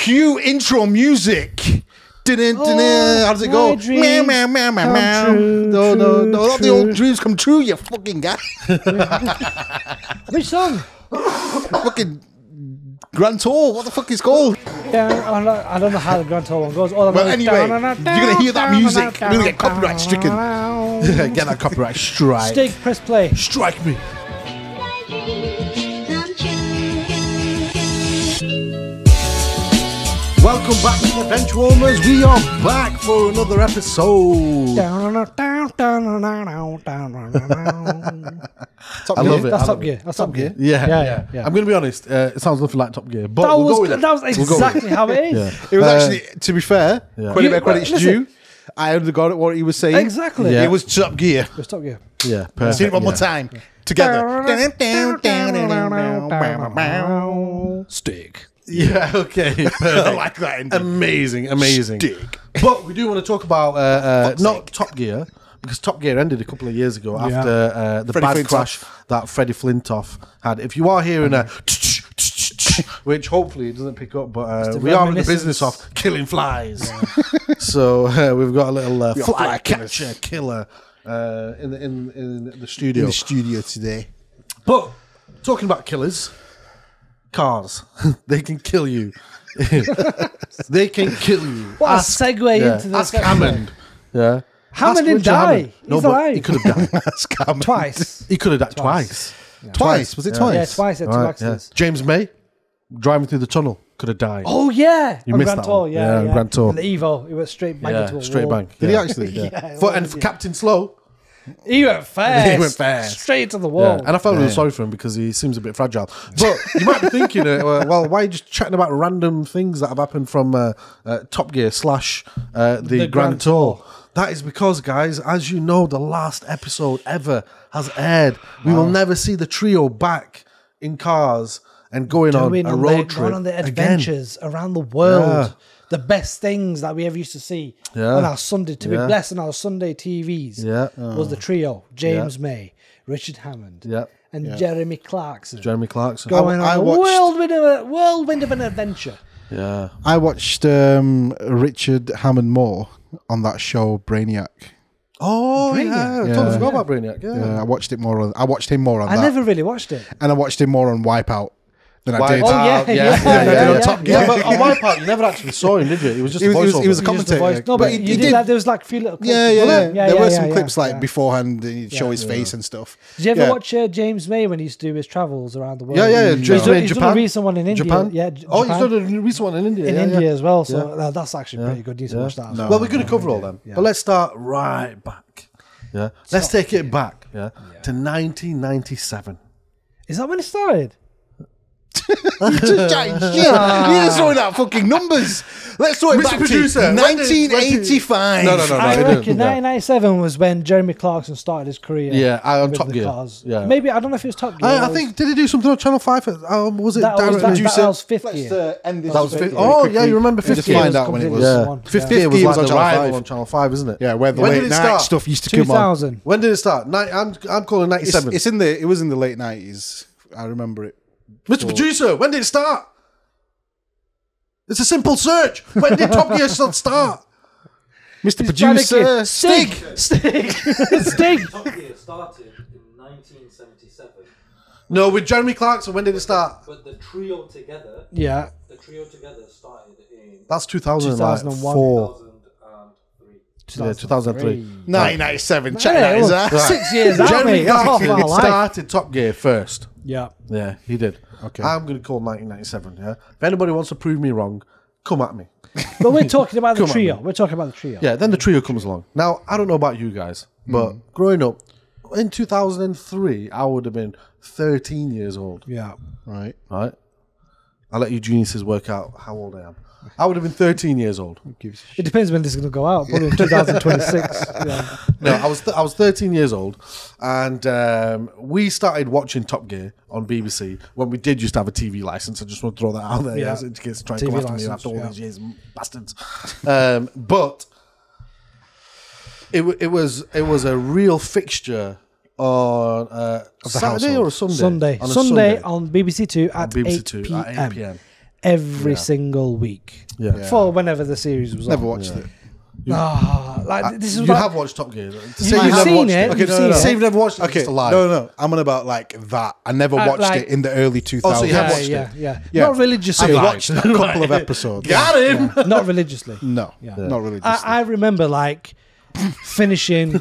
Cue intro music. Dun-dun, oh, dun-dun. Oh, How does it go? Meow, meow, meow, meow, meow. No, no, no. Not the old dreams come true, you fucking guy. Which song? fucking Grand Tour. What the fuck is called? Down, I don't- I don't know how the Grand Tour one goes. All Well, anyway, you're gonna hear that music. down, We're gonna get copyright stricken. Get that copyright strike. Stig, press play. Strike me. Welcome back to the Bench Warmers. We are back for another episode. I love it. That's I Top love Gear. That's Top Gear. Yeah, Yeah, yeah, yeah, yeah. I'm going to be honest. Uh, it sounds nothing like Top Gear, but That we'll go was with it. that was We'll go with it. exactly how it is. Yeah. It was Uh, actually, to be fair, yeah. credit You- where credit's listen. due. I understood what he was saying. Exactly. Yeah. It was Top Gear. It was Top Gear. Yeah, perfect. Say it one more yeah. time. Together. Stick. Yeah, okay. I like that. amazing, amazing. Stick. But we do want to talk about uh, uh, not Top Gear because Top Gear ended a couple of years ago Yeah. after uh, the Freddie bad Flintoff. crash that Freddie Flintoff had. If you are hearing a which hopefully it doesn't pick up, but uh, we are in the business of killing flies. so uh, we've got a little uh, fly fly catcher killer uh, in the in, in the In the studio today. But talking about killers, cars they can kill you. they can kill you. What a segue Yeah. into the Ask. Hammond. Yeah. Hammond Ask didn't die. Hammond. He's No, but alive. he could have died. That's coming. Twice. he could have died twice. Twice. Was it twice? Yeah, twice at two Right, yeah. accidents. James May driving through the tunnel could have died. Oh yeah, You on missed Grand that Tour. one. Yeah, Yeah, yeah. Grand Tour. And the Evo, he went straight into yeah, a straight wall. bank. Did he actually? Yeah, For, and for? Captain Slow, he went fast. He went fast. straight into the Yeah, wall. and I felt really sorry for him because he seems a bit fragile. But you might be thinking, uh, well, well, why are you just chatting about random things that have happened from uh, uh, Top Gear slash uh, the, The Grand, Grand Tour? That is because, guys, as you know, the last episode ever has aired. We will never see the trio back in cars and going on Going a road the, trip going on the again. adventures around the world. Yeah. The best things that we ever used to see Yeah. on our Sunday, to Yeah. be blessed on our Sunday TVs, Yeah. was the trio James May, Richard Hammond, Yeah. and Jeremy Clarkson. Jeremy Clarkson. going I on a watched- whirlwind of, a, whirlwind of an adventure. yeah. I watched um, Richard Hammond Moore on that show Brainiac. Oh, Brainiac. yeah. I totally Yeah. forgot about Brainiac. Yeah. Yeah, I watched it more on. I watched him more on I that, never really watched it. and I watched him more on Wipeout than I did. Oh, yeah, yeah, yeah, yeah, yeah, yeah. Top Yeah, but on my part, you never actually saw him, did you? It was just He was- a he was- voiceover. he was a You used the commentator, voice. No, but but, he- you he did, did- that. There was like a few little clips. Yeah, yeah, wasn't yeah. it? There were yeah, some yeah, clips like yeah. beforehand. and He'd show Yeah. his face and stuff. Did you ever Yeah. watch uh, James May when he used to do his travels around the world? Yeah, yeah, yeah. He's James done- May in he's done Japan. a recent one in India. Japan? Yeah, J- Oh, he's Japan. done a recent one in India. in yeah, India yeah. as well. So Yeah. uh, that's actually pretty good. You need to watch that. As well. Well, we're going to cover all them, but let's start right back. Yeah, let's take it back. Yeah, to 1997. Is that when it started? You just chatting shit. You're just throwing out fucking numbers. Let's throw it Mr. back Producer, to when did- when did- 1985. No, no, no, I it didn't. reckon Yeah. 1997 was when Jeremy Clarkson started his career. Yeah, I- on with Top the Gear. Cars. Yeah. maybe I don't know if it was Top Gear. I, I was- think did he do something on Channel Five? Um, was it that was, directly that, produced? that was fifth Let's year. uh, end this. That was very fifth. Oh yeah, you remember Just fifth to year? find out when it was. Yeah, One. fifth Yeah. year was like was the on Channel rival five. on Channel Five, isn't it? Yeah, where the When late did it night start? stuff used to come on. 2000. When did it start? Ni- I'm I'm calling It's, 97. it's in the. It was in the late 90s. I remember it. Mr. Producer, when did it start? It's a simple search. When did Top Gear start? Mr. He's Producer, get- Stig. Stig. Stig. Top Gear started in 1977, No, with Jeremy Clarkson. When did it start? but the trio together, Yeah. the trio together started in That's 2004. 2001. 2003. Yeah, 2003. 1997. Check Yeah, that it is that. Six years out, Jeremy mate. That's half Clarkson my life. started Top Gear first. Yeah. Yeah, he did. Okay. I'm going to call 1997. Yeah. If anybody wants to prove me wrong, come at me. But we're talking about the Come on, trio. We're talking about the trio. Yeah. Then the trio comes along. Now I don't know about you guys, hmm. but growing up in 2003, I would have been 13 years old. Yeah. Right. Right. I'll let you geniuses work out how old I am. I would have been 13 years old. It depends when this is going to go out. Probably in 2026. yeah. No, I was th- I was 13 years old, and um, we started watching Top Gear on BBC when we did used to have a TV license. I just want to throw that out there, Yeah. yeah. in case try and TV come after me license, after all yeah. these years, bastards. um, but it wa- it was it was a real fixture on uh, Saturday household. or a Sunday. Sunday. On a Sunday on BBC Two on at BBC 8 Two p.m. at 8 p.m. every single week. Yeah. Yeah. For whenever the series was Never on. watched it. Ah, like this is You like, have watched Top Gear. To You've say you've never seen watched it, it. you've Okay, no, seen no, no. it. Say you've never watched it. Okay, It's a lie. no, no, I'm on about like that. I never Uh, watched like- it in the early 2000s. Oh, so you have yeah, watched yeah, it? yeah, Yeah. Not religiously. I watched a couple of episodes. Got him. Yeah, not religiously. No, Yeah. not really. I, I remember like finishing,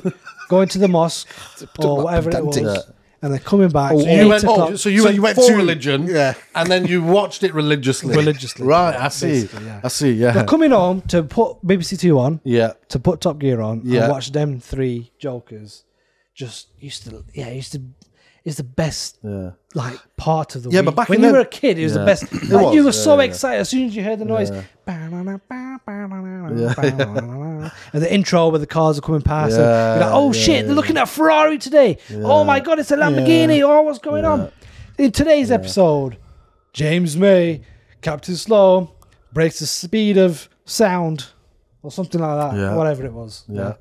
going to the mosque or whatever it was, pedantic. And they're coming back. Oh, eight oh, You went, oh, so you So went, you went for to- religion, yeah. and then you watched it religiously. Religiously. right? I see. Yeah. I see. Yeah, But coming home to put BBC Two on, yeah. to put Top Gear on, Yeah. and watch them three jokers. Just used to, yeah, used to. Is the best Yeah. like part of the Yeah, week. but back when you the- were a kid, it was the best. Like, you was, were so excited as soon as you heard the noise. And the intro where the cars are coming past. and you're like, oh shit, they're looking at a Ferrari today. Oh my god, it's a Lamborghini. Oh, what's going on? In today's episode, James May, Captain Slow, breaks the speed of sound or something like that. Yeah. Whatever it was. Yeah.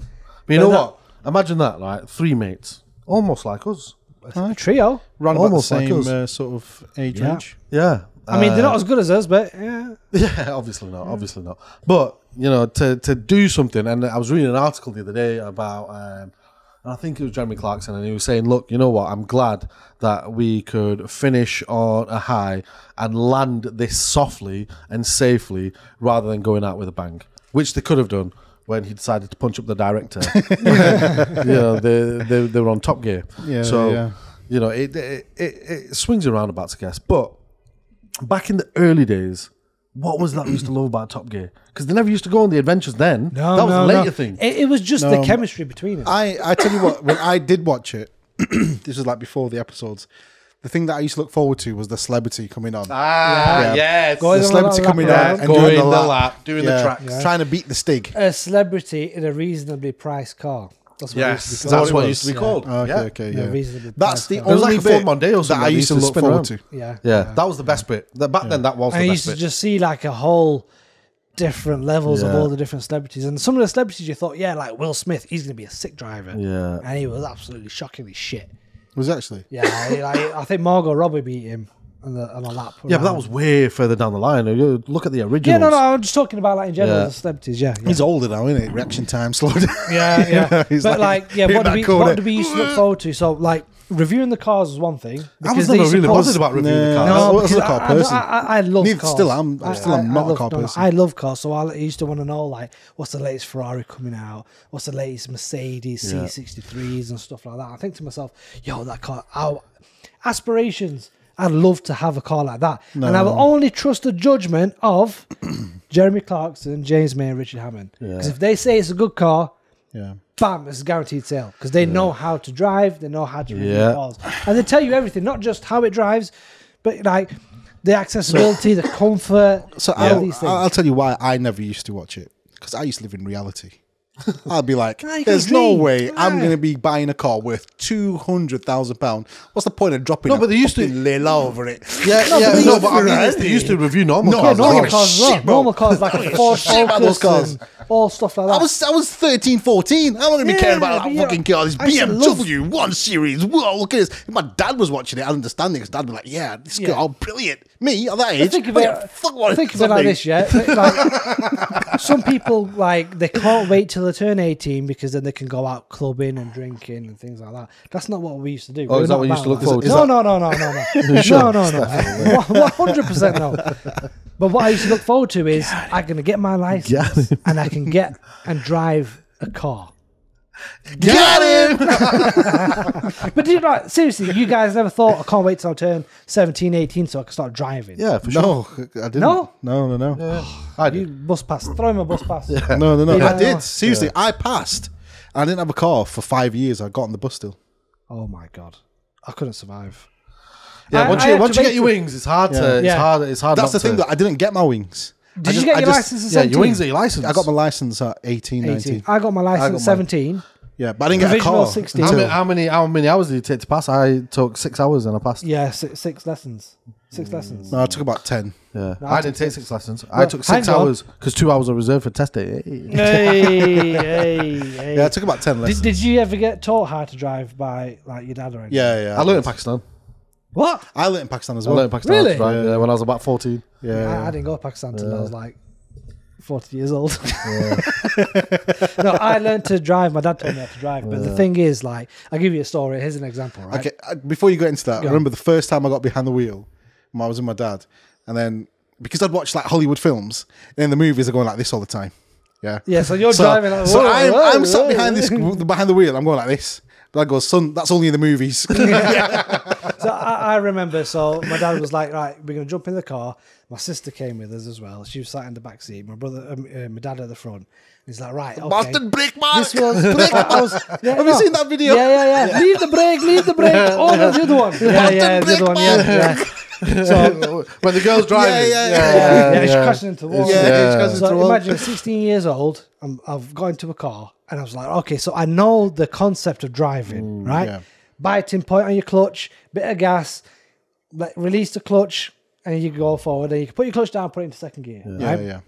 But you know that- what? Imagine that, like three mates, almost like us. A trio. Round about the Almost like same us. uh, sort of age Yeah. range. Yeah. I mean, they're Uh, not as good as us, but yeah. Yeah, obviously not. Obviously not. But you know, to to do something, and I was reading an article the other day about, um, and I think it was Jeremy Clarkson, and he was saying, "Look, you know what? I'm glad that we could finish on a high and land this softly and safely, rather than going out with a bang, which they could have done." When he decided to punch up the director, you know, they, they they were on Top Gear. Yeah, so yeah. you know, it it, it it swings around about, I guess. But back in the early days, what was that we used to love about Top Gear? Because they never used to go on the adventures then. No, that was no, a later no. thing. It, it was just the chemistry between us. I, I tell you what, when I did watch it, this was like before the episodes. The thing that I used to look forward to was the celebrity coming on. Ah, Yeah. yes. Going the on celebrity that coming lap on and Going doing the, the lap, lap, doing the Yeah, trying to beat the stig. a celebrity in a reasonably priced car. That's what Yes, it used to be that's called. what it used to be called. Okay, yeah. okay, Yeah, yeah. That's the car. It was only like a Ford bit Mondeo that I used to to look forward around. to. Yeah. Yeah, that was the best bit. Back then, that was And the you used to just see like a whole different levels of all the different celebrities. And some of the celebrities you thought, yeah, like Will Smith, he's going to be a sick driver. Yeah. And he was absolutely shockingly shit. Was actually? Yeah. I, I, I think Margot Robbie beat him on, the, on a lap. Yeah, but that was way further down the line. Look at the original. Yeah, no, no. I'm just talking about like in general, Yeah. the celebrities. Yeah. yeah. He's older now, isn't it? Reaction time slowed down. Yeah, yeah. He's but like like, yeah, what do, we, corner. what do we used to look forward to? So, like, reviewing the cars was one thing. I because was they never really put- bothered about reviewing the cars. No. I was because a car I, person. I, I, I love Neither- cars. still am. I, Still am I- not I a love, car no, no, person. I love cars, so I used to want to know like what's the latest Ferrari coming out, what's the latest Mercedes Yeah. C63s and stuff like that. I think to myself, yo, that car. Our aspirations. I'd love to have a car like that, and I will only trust the judgment of Jeremy Clarkson, James May, and Richard Hammond. Because if they say it's a good car, Yeah. Bam, it's a guaranteed sale because they know how to drive, they know how to review Yeah. cars, and they tell you everything, not just how it drives, but like the accessibility, the comfort, So all I'll, these things. I'll tell you why I never used to watch it because I used to live in reality. I'd be like, "There's no way I'm going to be buying a car worth two hundred thousand pound. What's the point of dropping? No, but they used to- lila over it. Yeah, No, yeah, but no, but I mean, they used to review normal No, cars. no, as I well. don't normal give cars, as well. shit, bro. normal cars like a Ford shit about those Focus cars. and all stuff like that. I was I was 13, 14. I'm not gonna be Yeah, caring about but that fucking car. This I used to BMW One Series. Whoa, look at this. If my dad was watching it, I'd understand it. Because dad would be like, "Yeah, this Yeah. car, oh, brilliant." Me at that age, think of I it, don't fuck what think of it like something. this, yeah. Like, some people like they can't wait till they turn 18 because then they can go out clubbing and drinking and things like that. That's not what we used to do. Oh, is that what you used to look forward to? No, no, no, no, no, no. sure? No, no, no. 100% no. But what I used to look forward to is I'm going to get my license and I can get and drive a car. Got him. But do you know, seriously, you guys never thought I can't wait till I turn 17, 18 so I can start driving. Yeah, for sure. No, I didn't. No? no, no, no, I You did. bus pass, throw him a bus pass. no, no, no. Yeah. I did. Seriously, I passed. I didn't have a car for five years. I got on the bus still. Oh my god, I couldn't survive. Yeah, I- once I you once you get your wings, it's hard to. Yeah. It's hard. It's hard. That's the not thing. to- That I didn't get my wings. Did I you get I your just- license at Yeah, 17? your wings are your license. I got my license at 18, 18. 19. I got my license got at mine. 17. Yeah, but I didn't get a Provisional car. 16. How until- many, how many how many hours did it take to pass? I took six hours and I passed. Yeah, six, six lessons. Six mm. lessons. No, I took about 10. Yeah, No, I, I didn't take six. six lessons. I Well, took six hang on. hours because two hours are reserved for test day. Hey. hey, hey, hey. Yeah, I took about 10 did, lessons. did you ever get taught how to drive by like your dad or anything? yeah, yeah. I learned in Pakistan. What? I learned in Pakistan as I well. learned in Pakistan Really? right, yeah, when I was about 14. Yeah, I, I didn't go to Pakistan until I was like 40 years old. no, I learned to drive. My dad taught me how to drive. But the thing is, like, I'll give you a story. Here's an example, right? Okay, uh, before you get into that, Go I remember the first time I got behind the wheel when I was with my dad, and then because I'd watched like Hollywood films, then the movies are going like this all the time. Yeah, Yeah, so you're driving like, so whoa, I'm, whoa, I'm sat behind this behind the wheel. I'm going like this. But I go, son, that's only in the movies. So I, I remember. So my dad was like, "Right, we're gonna jump in the car." My sister came with us as well. She was sat in the back seat. My brother, um, uh, my dad at the front. He's like, "Right, okay." Boston brake mark. This was, I was yeah, Have you seen that video? Yeah, yeah, yeah. Leave the brake, leave the brake. Oh, that's the other one. Yeah, yeah, the other one. Yeah, yeah. So when the girl's driving. yeah, yeah, yeah, yeah, it's yeah. crashing into the wall. Yeah, Yeah. it's goes into the wall. imagine 16 years old, I'm, I've got into a car and I was like, okay, so I know the concept of driving, right? yeah. Biting point on your clutch, bit of gas, like release the clutch, and you go forward. And you can put your clutch down, put it into second gear, Yeah, right? yeah.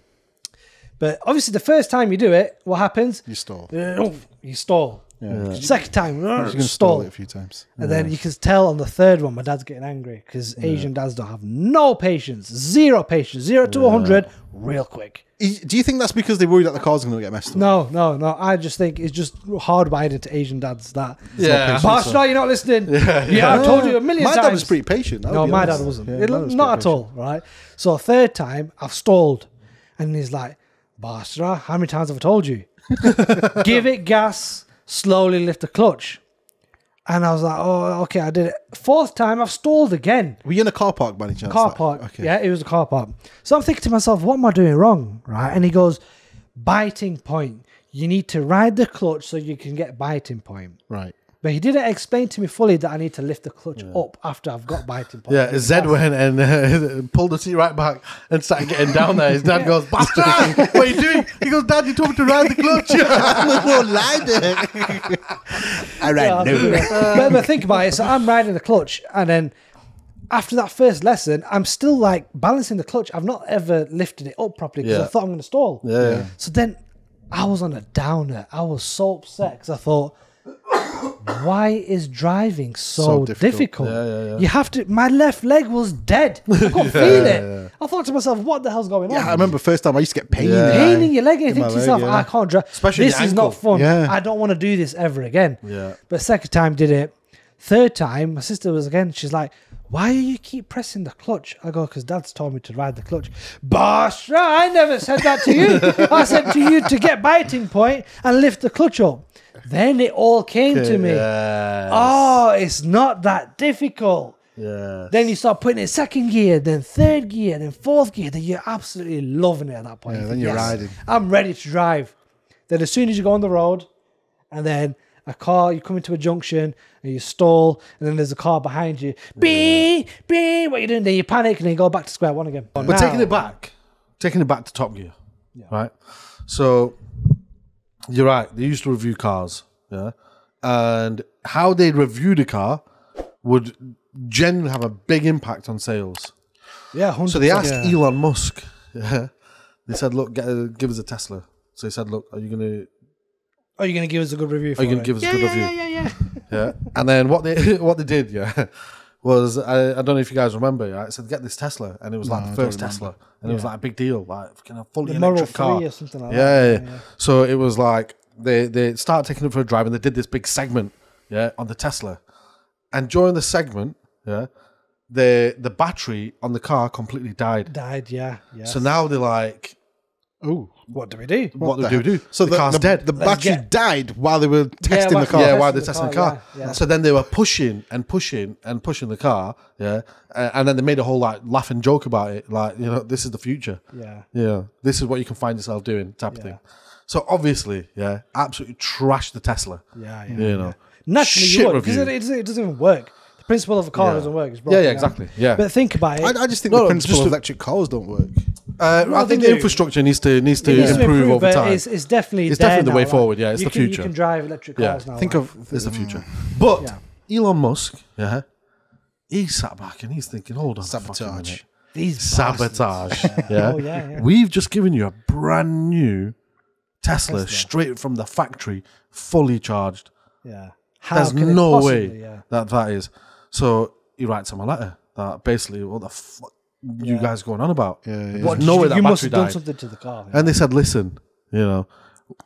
But obviously, the first time you do it, what happens? You stall. Uh, You stall. Yeah. Second time, uh, You can stall stall. it a few times. And then you can tell on the third one, my dad's getting angry because Asian dads don't have no patience, zero patience, zero to 100 real quick. Do you think that's because they're worried that the car's going to get messed up? No, no, no. I just think it's just hardwired into Asian dads that. Yeah. Bastard, you're not listening. Yeah, I've told you a million My times. My dad was pretty patient. No, my honest. dad wasn't. Yeah, It- my dad was not pretty at all, right? So third time, I've stalled, and he's like, "Bastard, how many times have I told you? Give it gas, slowly lift the clutch." And I was like, "Oh, okay, I did it." Fourth time, I've stalled again. Were you in a car park by any chance? car Like, park. Okay. Yeah, it was a car park. So I'm thinking to myself, what am I doing wrong? Right. And he goes, biting point. You need to ride the clutch so you can get biting point. Right. But he didn't explain to me fully that I need to lift the clutch up after I've got biting point. Yeah, Zed went and uh, pulled the seat right back and started getting down there. His dad goes, Bastard, what are you doing? He goes, Dad, you told me to ride the clutch. I ran. Yeah, but, but think about it. So I'm riding the clutch, and then after that first lesson, I'm still like balancing the clutch. I've not ever lifted it up properly because Yeah. I thought I'm going to stall. Yeah. So then I was on a downer. I was so upset because I thought, why is driving so, So difficult? difficult. Yeah, yeah, yeah. You have to. My left leg was dead. I couldn't feel it. I thought to myself, what the hell's going on? Yeah, I remember first time I used to get pain pain in your leg and you think to yourself. I can't drive. Especially this is not fun. I don't want to do this ever again. Yeah. But second time did it. Third time, my sister was again. She's like, "Why do you keep pressing the clutch?" I go, "Because Dad's told me to ride the clutch." Bosh! I never said that to you. I said to you to get biting point and lift the clutch up. Then it all came to me. Yes. Oh, it's not that difficult. Yeah. Then you start putting it in second gear, then third gear, then fourth gear. Then you're absolutely loving it at that point. Yeah, You then think, you're riding. I'm ready to drive. Then as soon as you go on the road, and then a car, you come into a junction and you stall, and then there's a car behind you. Bee, bee, what are you doing? Then you panic and then you go back to square one again. But taking it back, taking it back to Top Gear, right? So you're right. They used to review cars, yeah, and how they review the car would generally have a big impact on sales. Yeah, 100%. So they asked Yeah. Elon Musk, yeah, they said, "Look, get a, give us a Tesla." So he said, "Look, are you gonna Oh, are you going to give us a good review oh, for are you gonna give us yeah, a good yeah, review?" Yeah, yeah, yeah. Yeah. And then what they what they did, yeah, was I, I don't know if you guys remember, yeah, so said get this Tesla, and it was like No, the first. Tesla, and it was like a big deal, like fucking a fully The Model electric car. or something like yeah, that. yeah, yeah. So it was like they they start taking it for a drive, and they did this big segment, yeah, on the Tesla, and during the segment, yeah, the the battery on the car completely died. Died, yeah. yeah. So now they're like, Oh, what do we do? what, the do we do? So the, car's dead. The battery get- died while they were testing while- the car. Yeah, while they're testing the car, car. yeah, yeah. So then they were pushing and pushing and pushing the car, yeah, uh, and then they made a whole like laughing joke about it, like you know, this is the future, Yeah. yeah, this is what you can find yourself doing, type of thing. So obviously, yeah, absolutely trash the Tesla, Yeah, yeah. you know, Naturally, Shit you would because it, it, doesn't, even work. The principle of a car Yeah. doesn't work. It's yeah, yeah, down. exactly, yeah. But think about it. I, I just think No, the principle just of electric cars don't work. Uh, I think the infrastructure needs to needs to It needs to improve, over but time. It's, it's definitely It's there definitely the now, way like, forward, yeah, it's you the can, future. You can drive electric Yeah. cars now. Think like. of It's the future. But Yeah. Elon Musk, yeah, he sat back and he's thinking, hold on, Sabotage. minute. these sabotage. yeah. Oh, yeah, yeah. We've just given you a brand new Tesla, straight from the factory, fully charged. Yeah. How There's no possibly- way Yeah. that that is. So he writes him a letter that basically, what the fuck you guys going on about? Yeah, yeah. There's What, no way you, that you must battery have done died. something to the car. And they said, listen, you know,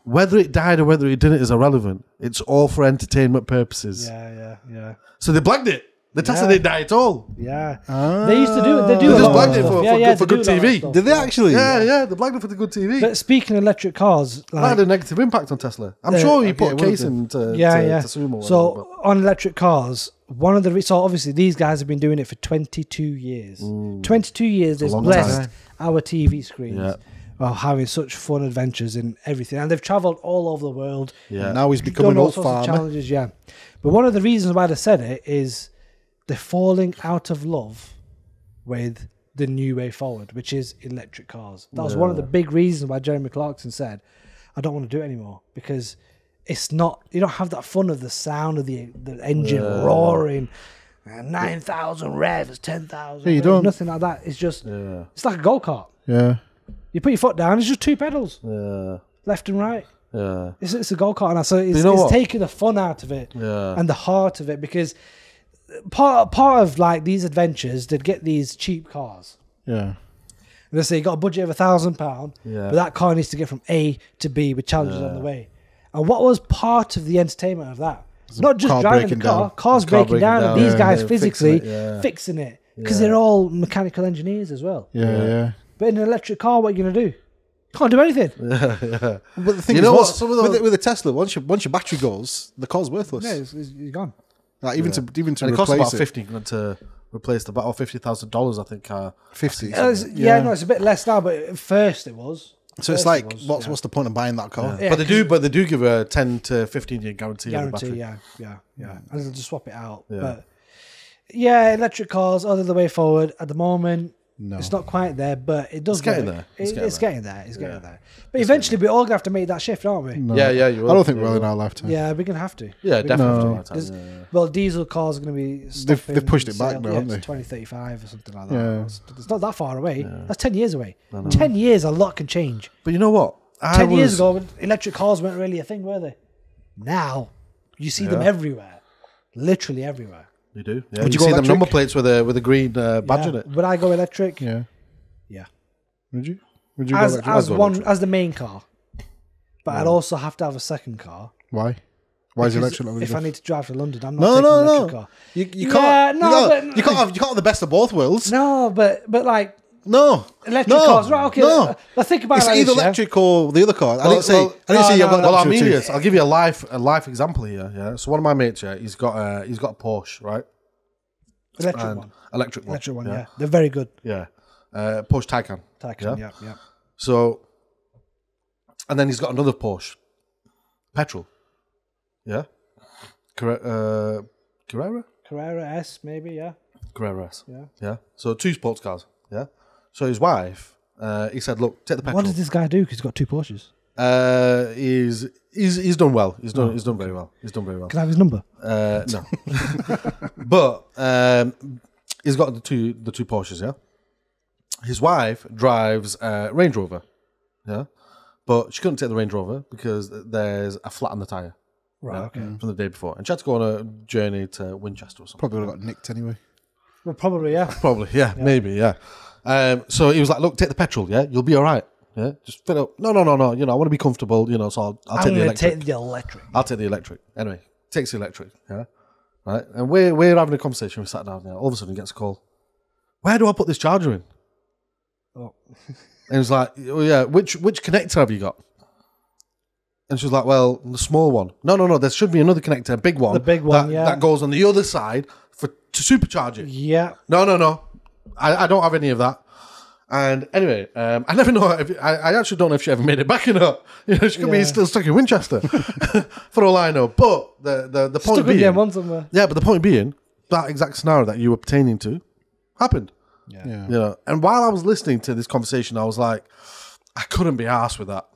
whether it died or whether it didn't is irrelevant. It's all for entertainment purposes. yeah, yeah, yeah, So they blagged it. The Tesla Yeah. didn't die at all. yeah. They used to do it. They do They a just lot of blagged that it for- stuff. for yeah, good- yeah, for they good a lot of TV. stuff. Did they actually? Yeah, yeah, they blagged it for the good TV. But speaking of electric cars, that had a negative impact on Tesla. I'm Uh, sure he okay, put a would've case done. in to, yeah, to, yeah. to sue him or whatever, so on electric cars, one of the re- so obviously these guys have been doing it for 22 years. 22 years they've Mm. blessed time. our TV screens. Yeah. Of having such fun adventures and everything, and they've travelled all over the world. yeah. Now he's becoming done all old sorts of farmer. challenges, yeah. But one of the reasons why they said it is they're falling out of love with the new way forward, which is electric cars. That was one of the big reasons why Jeremy Clarkson said, "I don't want to do it anymore because it's not. You don't have that fun of the sound of the the engine roaring." Uh, and nine thousand revs, ten thousand. Yeah, you don't. Nothing like that. It's just, Yeah. it's like a go kart. Yeah. You put your foot down. It's just two pedals, Yeah. left and right. Yeah. It's, it's a go kart, and so it's, you know it's taking the fun out of it Yeah. and the heart of it because part part of like these adventures, they'd get these cheap cars. Yeah. And they say you got a budget of a thousand pound, Yeah. but that car needs to get from A to B with challenges on the way. And what was part of the entertainment of that? Not just car driving the car, down. cars Car breaking breaking down, down, and these yeah, guys yeah, physically fixing it, yeah. fixing it because Yeah. they're all mechanical engineers as well. Yeah. Yeah. Yeah. But in an electric car, what are you gonna do? Can't do anything. yeah. yeah. But the thing You is, know what? Some of the- with, the, with the Tesla, once your once your battery goes, the car's worthless. Yeah, it's, it's, you're gone. Like even to even to And it costs replace about it, fifty grand to replace the battle. Fifty thousand dollars, I think. Uh, fifty. Uh, it's- yeah. no, it's a bit less now, but at first it was. So it's like, it was, what's yeah. what's the point of buying that car? Yeah, but they do, but they do give a ten to fifteen year guarantee, on the guarantee, yeah, yeah, yeah. And they'll just swap it out. Yeah. But yeah, electric cars are the way forward at the moment. No. It's not quite there, but it does It's getting work. there. It- It's It's, getting getting there. It's getting there. But eventually, we're all gonna have to make that shift, aren't we? No. Yeah, yeah, you will. I don't think You we're will. in our lifetime. Yeah, we're gonna have to. Yeah, definitely. No. after that time, yeah, yeah. Well, diesel cars are going to be. stopping they've pushed it back sale- now, haven't they? 2035 or something like that. Yeah. It's, it's not that far away. That's 10 years away. 10 years, a lot can change. But you know what? I 10 years ago, electric cars weren't really a thing, were they? Now, you see them everywhere. Literally everywhere. You do. Yeah, Would you, you go see them number plates with a with a green uh, badge Yeah. in it. Would I go electric? Yeah. Yeah. Would you? Would you As, go electric? as go one electric. as the main car. But I'd also have to have a second car. Why? Why is because electric not good If I enough? need to drive to London, I'm not No, taking no, an electric no. car. You, you Yeah, can't. no, you, can't but- you can't have you can't have the best of both worlds. No, but but like No. electric no. cars, right? Okay, No. let's think about It's it like either yeah? electric or the other car. I Well, didn't say. well, I didn't no, say you've got no. Well, I'm serious. I'll give you a life a life example here. Yeah. So one of my mates, yeah, he's got a he's got a Porsche, right? Electric And one. electric one. Electric one, yeah. They're very good. Yeah. Uh, Porsche Taycan. Taycan, Yeah. yeah, yeah. So, and then he's got another Porsche, petrol. Yeah. Carre- uh, Carrera. Carrera S, maybe, yeah. Carrera S. Yeah. Yeah. So two sports cars. Yeah. So his wife, uh, he said, "Look, take the petrol." What does this guy do? Because he's got two Porsches. Uh, he's he's he's done well. He's done he's done very well. He's done very well. Can I have his number? Uh, no, but um, he's got the two the two Porsches. Yeah, his wife drives a Range Rover. Yeah, but she couldn't take the Range Rover because there's a flat on the tire Right, okay. from the day before, and she had to go on a journey to Winchester or something. Probably would have got nicked anyway. Well, probably, yeah. Probably, yeah, maybe, yeah. Um, so he was like, "Look, take the petrol. Yeah, you'll be all right. Yeah, just fit up. No, no, no, no. You know, I want to be comfortable. You know, so I'll, I'll I'm take the electric. take the electric. I'll take the electric. Anyway, takes the electric. Yeah. Right. And we're we're having a conversation. We sat down there. All of a sudden, he gets a call. Where do I put this charger in? Oh. And he's like, oh, yeah, which which connector have you got? And she was like, well, the small one. No, no, no. There should be another connector, a big one. The big one, that, yeah. That goes on the other side for to supercharge it. Yeah. No, no, no. I, I don't have any of that. And anyway, um, I never know. If, I, I actually don't know if she ever made it back or not. You know, she could be Yeah. still stuck in Winchester, for all I know. But the the, the point Stuck with being, the M1 somewhere. yeah, but the point being, that exact scenario that you were pertaining to happened. Yeah. You know, and while I was listening to this conversation, I was like, I couldn't be asked with that.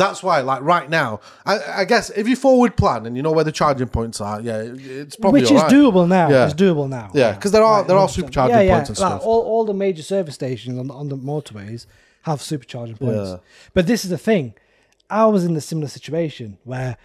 That's why, like right now, I, I guess if you forward plan and you know where the charging points are, yeah, it's probably Which is alright. doable now. Yeah. It's doable now. Yeah, because there are there are 100%. supercharging yeah, yeah. points and Like, stuff. all, all the major service stations on the, on the motorways have supercharging points. Yeah. But this is the thing. I was in a similar situation where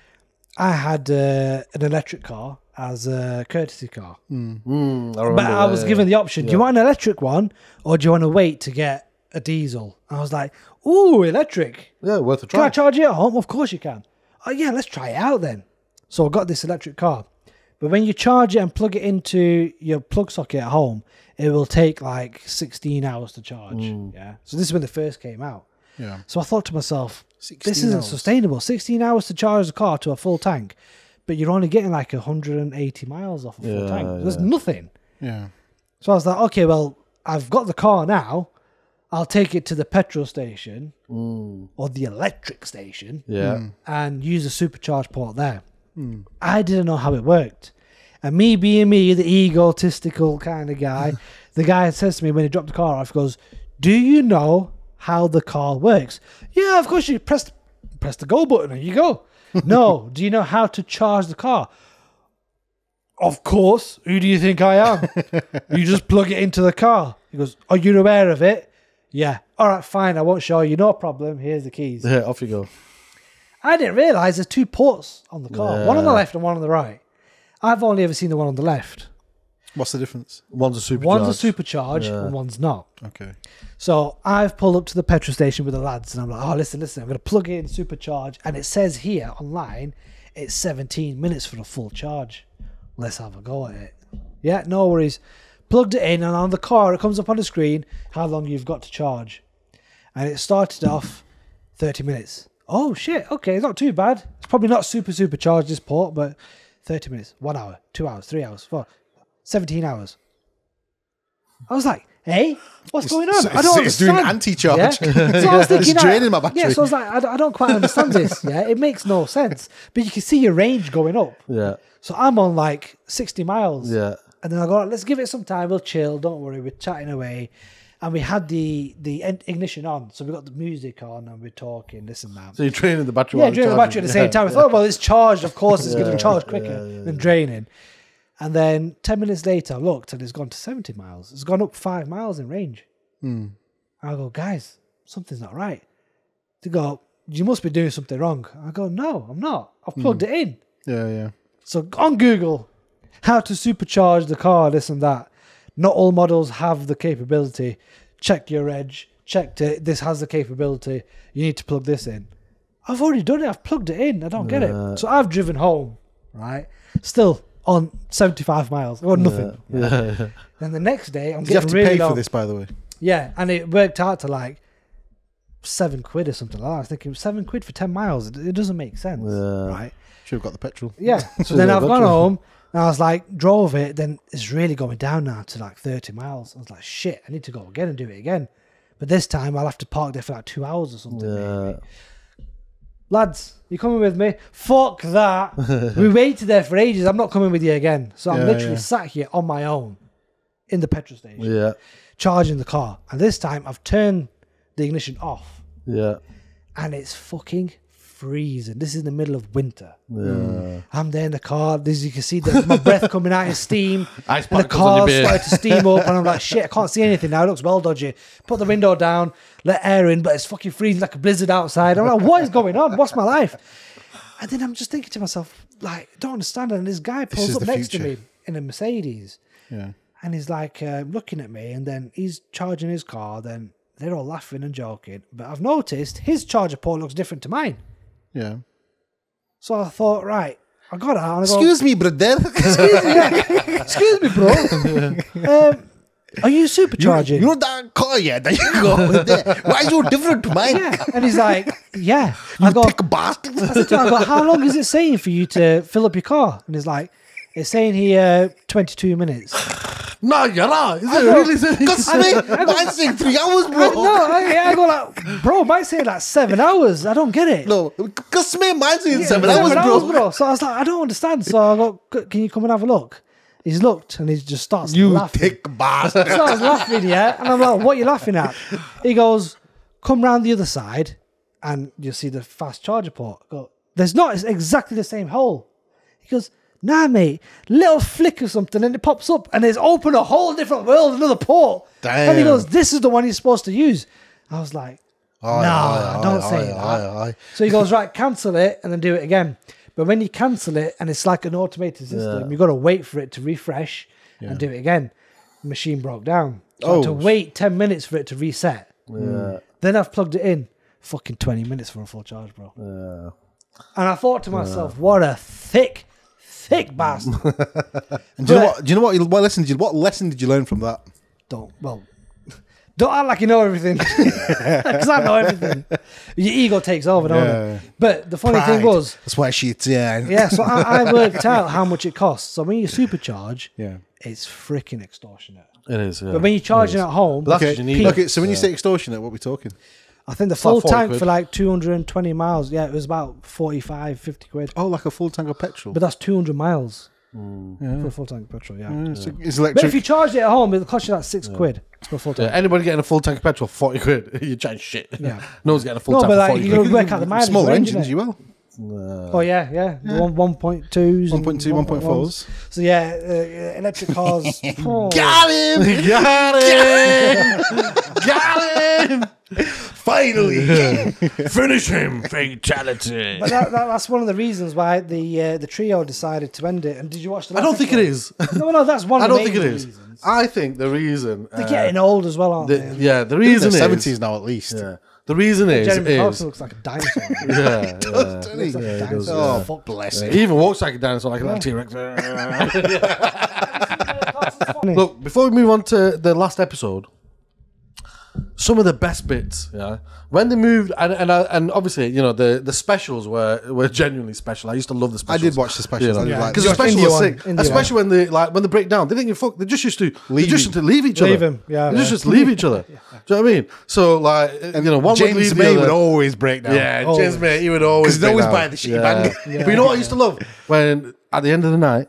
I had uh, an electric car as a courtesy car. Mm, I But I was given the option: do you want an electric one, or do you want to wait to get a diesel? I was like, "Ooh, electric! yeah, worth a try. Can I charge it at home? Of course you can. Oh yeah, let's try it out then. So I got this electric car. But when you charge it and plug it into your plug socket at home, it will take like 16 hours to charge. Yeah. So this is when it first came out. Yeah. So I thought to myself, this isn't hours. sustainable. 16 hours to charge the car to a full tank, but you're only getting like 180 miles off a full Yeah, tank. There's yeah. nothing. Yeah. So I was like, okay, well, I've got the car now. I'll take it to the petrol station mm. or the electric station Yeah. Mm. and use a supercharged port there. Mm. I didn't know how it worked. And me being me, the egotistical kind of guy, the guy says to me when he dropped the car off, he goes, Do you know how the car works? Yeah, of course you press press the go button and you go. no, do you know how to charge the car? Of course. Who do you think I am? you just plug it into the car. He goes, Are you aware of it? Yeah. All right, fine. I won't show you. No problem. Here's the keys. Yeah, off you go. I didn't realize there's two ports on the car, one on the left and one on the right. I've only ever seen the one on the left. What's the difference? One's a supercharge. One's a supercharge Yeah. and one's not. Okay. So I've pulled up to the petrol station with the lads and I'm like, oh, listen, listen, I'm going to plug in supercharge. And it says here online, it's 17 minutes for a full charge. Let's have a go at it. Yeah, no worries. Plugged it in, and on the car, it comes up on the screen how long you've got to charge. And it started off 30 minutes. Oh, shit. Okay, it's not too bad. It's probably not super, super charged, this port, but 30 minutes, one hour, two hours, three hours, four, 17 hours. I was like, hey, what's going on? so I don't it's- it's doing understand. anti-charge. Yeah? So I was thinking, It's draining my Yeah, so I was like, I, I don't quite understand this. Yeah, it makes no sense. But you can see your range going up. Yeah. So I'm on like 60 miles. Yeah. And then I go, let's give it some time. We'll chill. Don't worry. We're chatting away. And we had the the ignition on. So we got the music on and we're talking, this and that. So you're training the battery. Yeah, draining the battery at the same time. I thought, well, it's charged. Of course, it's going Yeah, to charge quicker yeah, yeah, than draining. And then 10 minutes later, I looked and it's gone to 70 miles. It's gone up five miles in range. Hmm. I go, guys, something's not right. They go, you must be doing something wrong. I go, no, I'm not. I've hmm. plugged it in. Yeah, yeah. So on Google, how to supercharge the car, this and that. Not all models have the capability. Check your edge. Checked it. This has the capability. You need to plug this in. I've already done it. I've plugged it in. I don't get it. Uh, so I've driven home, right? Still on 75 miles. Got nothing. Uh, yeah. Then the next day, I'm Did you have to really pay low. for this, by the way? Yeah, and it worked out to like seven quid or something like that. I was thinking seven quid for 10 miles. It, it doesn't make sense, Yeah. right? Should have got the petrol. Yeah. So then I've gone home and I was like, drove it. Then it's really going down now to like 30 miles. I was like, shit, I need to go again and do it again. But this time I'll have to park there for like two hours or something. Yeah. Lads, you coming with me? Fuck that. we waited there for ages. I'm not coming with you again. So I'm Yeah, literally yeah. sat here on my own in the petrol station, Yeah. charging the car. And this time I've turned the ignition off Yeah. and it's fucking freezing. This is in the middle of winter. Yeah. I'm there in the car. As you can see, the, my breath coming out in steam. Ice and the particles on your car started to steam up, and I'm like, shit, I can't see anything now. It looks well dodgy. Put the window down, let air in, but it's fucking freezing like a blizzard outside. I'm like, what is going on? What's my life? And then I'm just thinking to myself, like, don't understand. And this guy pulls is up next to me in a Mercedes, Yeah. and he's like uh, looking at me, and then he's charging his car. Then they're all laughing and joking, but I've noticed his charger port looks different to mine. Yeah. So I thought, right, I got out. And I go, Excuse me, brother. Excuse me, bro. um, are you supercharging? You know that car, yeah? There you go. There. Why is you different to mine? yeah. And he's like, yeah. I You go, thick bastard. I said to him, I go, how long is it saying for you to fill up your car? And he's like, it's saying here 22 minutes. No, you're not. Is it really? Because me, mine's saying three hours, bro. no, I, I go like, bro, might say like seven hours. I don't get it. No, because me, mine's saying Yeah, seven, hours, bro. So I was like, I don't understand. So I go, can you come and have a look? He's looked and he just starts You laughing. thick bastard. So I was laughing, yeah. And I'm like, what are you laughing at? He goes, come round the other side and you'll see the fast charger port. I go, there's not, it's exactly the same hole. He goes, nah, mate, little flick or something and it pops up and it's open a whole different world, another port. Damn. And he goes, this is the one you're supposed to use. I was like, Aye, no, aye, don't aye, say that. So he goes, right, cancel it and then do it again. But when you cancel it and it's like an automated system, Yeah. you've got to wait for it to refresh and do it again. Machine broke down. So I had to Oh. wait 10 minutes for it to reset. Yeah. Then I've plugged it in. Fucking 20 minutes for a full charge, bro. Yeah. And I thought to myself, what a thick, thick mm. bastard. And do you know what? Do you know what? What lesson did you? What lesson did you learn from that? don't, well, don't act like you know everything. Because I know everything. Your ego takes over, don't Yeah. it? But the funny thing was, that's why she's yeah. yeah, so I, I worked out how much it costs. So when you supercharge, Yeah. it's freaking extortionate. It is. Yeah. But when you're charging at home, But that's Okay. what you need. Okay. So when you say extortionate, what are we talking? I think the full 40 tank quid. for like 220 miles, yeah, it was about 45, 50 quid. Oh, like a full tank of petrol. But that's 200 miles yeah. for a full tank of petrol, yeah. Mm, yeah, so It's But if you charge it at home, it'll cost you like six quid for a full Yeah, tank. anybody getting a full tank of petrol, forty quid. You're chatting shit. Yeah. no one's getting a full No, tank but for like, forty you quid. gotta work out the mileage. Smaller range, engines, you will. Oh yeah, yeah. The one one point twos, 1.2, 1.4s. So yeah, uh, electric cars. oh. Got him! Got him! Got him! Finally. Finish him! Fatality! But that, that, that's one of the reasons why the uh, the trio decided to end it. And did you watch the? I don't think it episode? is. No, no, that's one. I of don't think it main is. reasons. I think the reason. They're uh, getting old as well, aren't the- they? yeah, the in reason the is. seventies now, at least. Yeah. The reason is. Jeremy is Clarkson looks like a dinosaur. yeah, yeah. Doesn't he? Looks like a dinosaur. does, Oh, fuck bless Yeah, him. He even walks like a dinosaur, like a T Rex. Look, before we move on to the last episode, some of the best bits, yeah, when they moved, and and, I, and obviously, you know, the, the specials were were genuinely special. I used to love the specials. I did watch the specials. I did like- because the Yeah, special India was sick, especially when they like when they break down. They didn't give fuck. They just used to they Leave just you. used to leave each Leave other. him, yeah, They just yeah. used to leave each other. Do you know what I mean? So like, you know, one would James leave May would always break down. yeah, Oh. James May, he would always 'Cause he'd always buy the shitty bang. But you know what I used to love when at the end of the night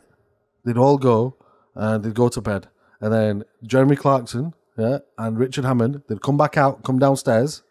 they'd all go and they'd go to bed, and then Jeremy Clarkson, yeah, and Richard Hammond, they'd come back out, come downstairs.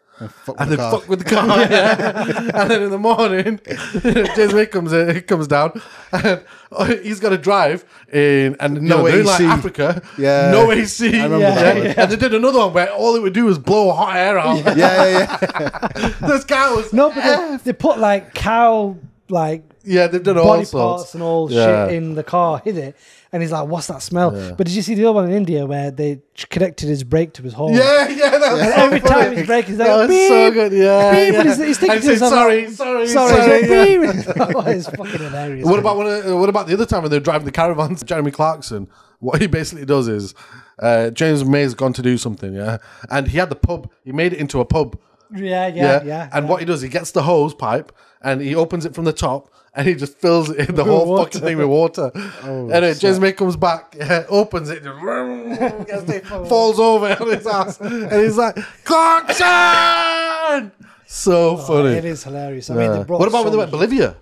Fuck And the they'd car. fuck with the car, yeah. and then in the morning, James May comes in, he comes down, and oh, he's got to drive in, and No no they're in like AC. Africa, Yeah. no AC, I remember Yeah, that yeah. and they did another one where all it would do was blow hot air out. Yeah, yeah, yeah. this guy was No, but they, they put like cow like yeah, they've done all body sorts. parts and all Yeah. shit in the car, hit it, and he's like, "What's that smell?" But did you see the other one in India where they connected his brake to his horn? Yeah, yeah, that was And so every funny. time he's braking, he's like, that was beep, so good. Yeah, beep, yeah. and he's, he's thinking And to he said, himself, sorry, sorry, sorry, sorry. yeah. it's fucking hilarious. What about what about the other time when they're driving the caravans? Jeremy Clarkson. What he basically does is, uh, James May's gone to do something, yeah, and he had the pub. He made it into a pub, Yeah, yeah, yeah. yeah. and what he does, he gets the hose pipe and he opens it from the top. And he just fills it in the whole Water. fucking thing with water. and oh, then James May comes back, yeah, opens it, just it, falls over on his ass. And he's like, Clarkson! So oh, funny. It is hilarious. I mean, Yeah. they What about so when they went much- Bolivia?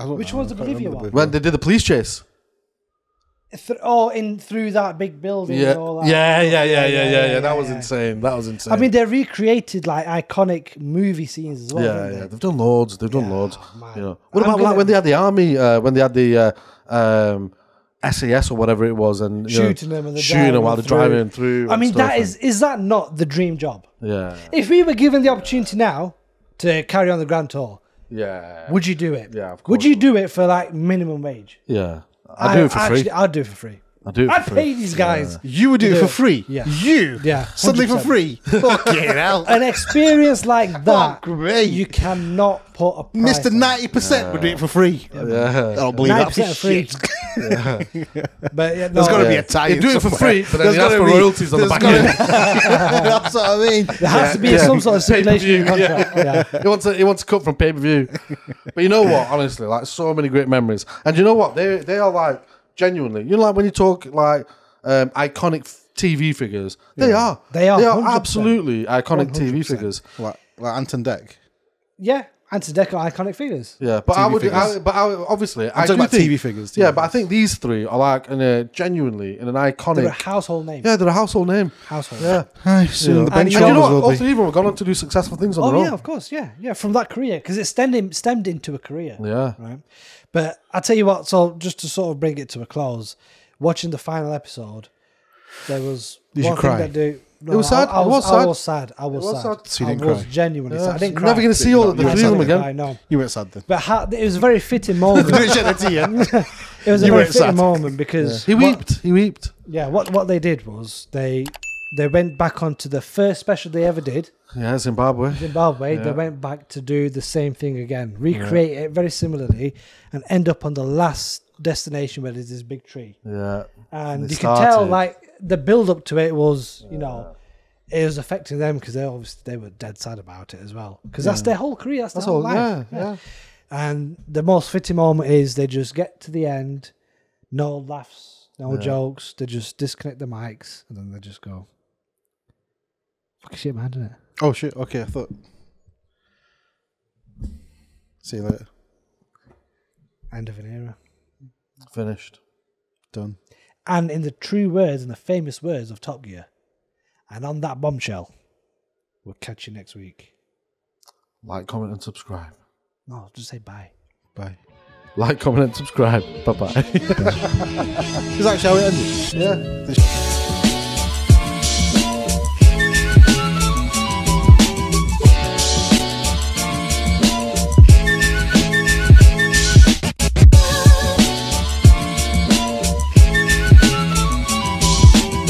Which one's the Bolivia one? When they did the police chase? Th- oh, in through that big building. Yeah, and all that. yeah, yeah, yeah, yeah, yeah, yeah. That yeah, was yeah. insane. That was insane. I mean, they recreated like iconic movie scenes as well. yeah, yeah. they? They've done loads. They've done Yeah, loads. man. You know. What I'm about gonna- like when they had the army? Uh, when they had the uh, um, SAS or whatever it was, and you know, Shooting them and shooting them while they're driving through. I mean, that and- is is that not the dream job? yeah, If we were given the opportunity now to carry on the Grand Tour, yeah, would you do it? Yeah, of course. Would you do it for like minimum wage? yeah. I do it for actually, free. I'd do it for free. I do it for I'd pay these guys You would do it for free. Yeah. You. Yeah, Something for 100%. free. Fucking hell. an experience like that. great. You cannot put a price Mr. on. Ninety percent would do it for free. I Yeah. don't believe that. 90% free. Shit. But yeah, There's no, got to be a tie. You do it for free, but then There's you ask gotta for be- royalties on the back end. That's what I mean. there has to be Yeah. some sort of stipulation in the Pay-per-view, contract. Yeah. he wants a, he wants to cut from pay per view. but you know what? Honestly, like so many great memories. And you know what? They they are like genuinely. You know, like when you talk like um, iconic TV figures, they are. They are, They are 100%. absolutely iconic TV figures. Like, like Ant and Dec. Yeah, anti-deco iconic figures. Yeah, but I would. figures. I, but I, obviously, I'm talking do about think, TV figures, yeah, but I think these three are like in a genuinely in an iconic. They're a household name. yeah, they're a household name. Household. Yeah. Aye, soon the bench you And you know what? will All be. three of them have gone on to do successful things on Oh their yeah, of course, yeah, yeah. From that career, because it stemmed stemmed into a career. Yeah. right? But I tell you what, so just to sort of bring it to a close, watching the final episode, there was Did you one cry? thing that do. No, It was I- sad. I, It was, was I sad. was sad. I was, was sad. sad. So you I didn't was cry? genuinely Yeah, sad. I didn't you're cry. never gonna see all the I three of them didn't again. cry, no. You weren't sad then. But ha- it was a very fitting moment. Didn't shed a tear. it was a You very fitting sad. moment because He what- wept. He wept. yeah, what what they did was they they went back onto the first special they ever did, Yeah, Zimbabwe. Zimbabwe. They went back to do the same thing again, recreate it very similarly, and end up on the last destination where there's this big tree. Yeah. And They you can tell, like the build up to it was, you know, it was affecting them because they obviously they were dead sad about it as well because that's their whole career, that's, That's their whole all. life. Yeah, yeah. And the most fitting moment is they just get to the end, no laughs, no jokes. They just disconnect the mics and then they just go. Fucking shit, man, isn't it? Oh shit. Okay, I thought. See you later. End of an era. Finished. Done. And in the true words and the famous words of Top Gear, and on that bombshell, we'll catch you next week. Like, comment, and subscribe. No, just say bye. Bye. Like, comment, and subscribe. Bye bye. Is that how it ended? yeah. This